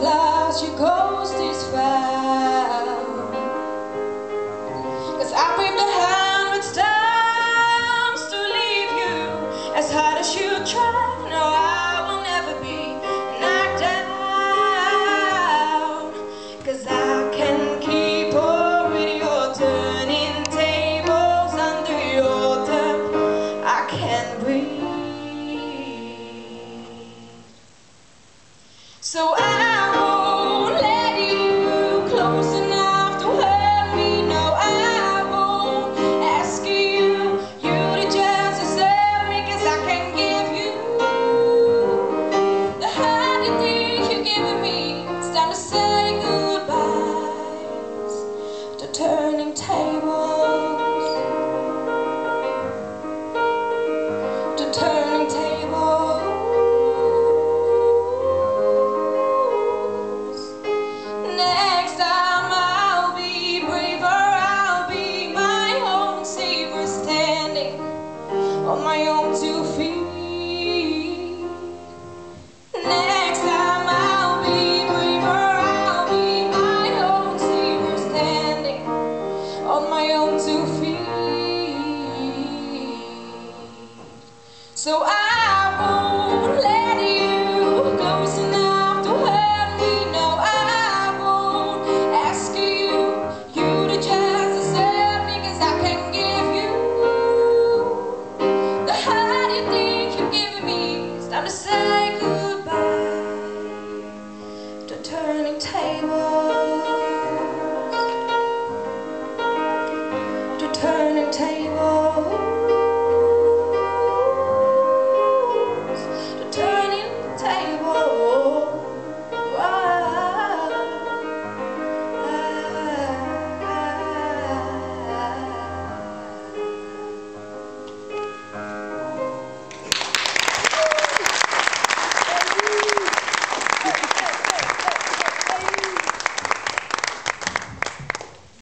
lost, your is I with to leave you. As hard as you try, no, I will never be knocked I can keep on with your turning tables under your thumb. I can breathe. So I on my own two feet. Next time I'll be braver, I'll be my own standing on my own two feet. So I. table.